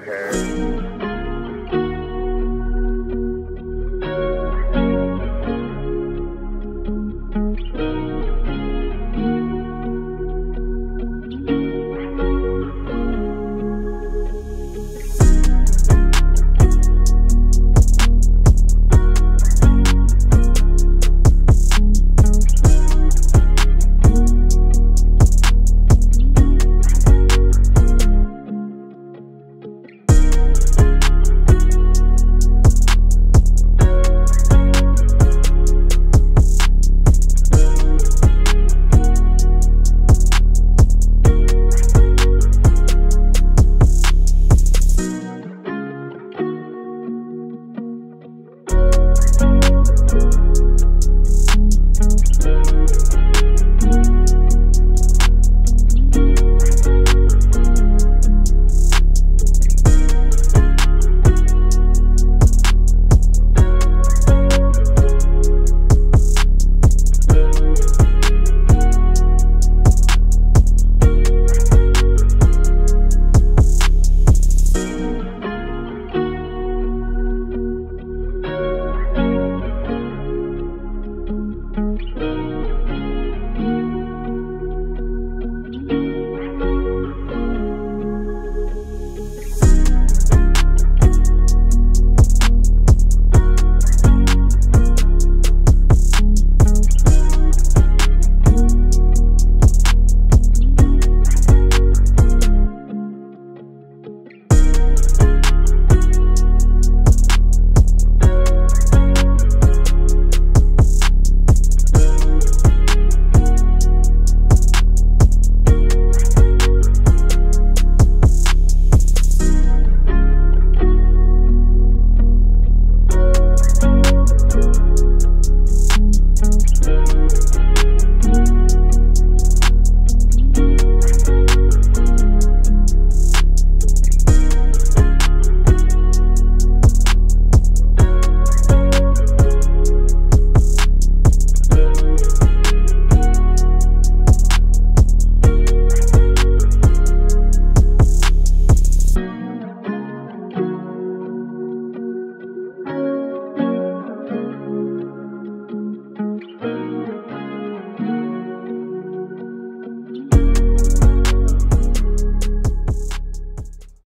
Hair.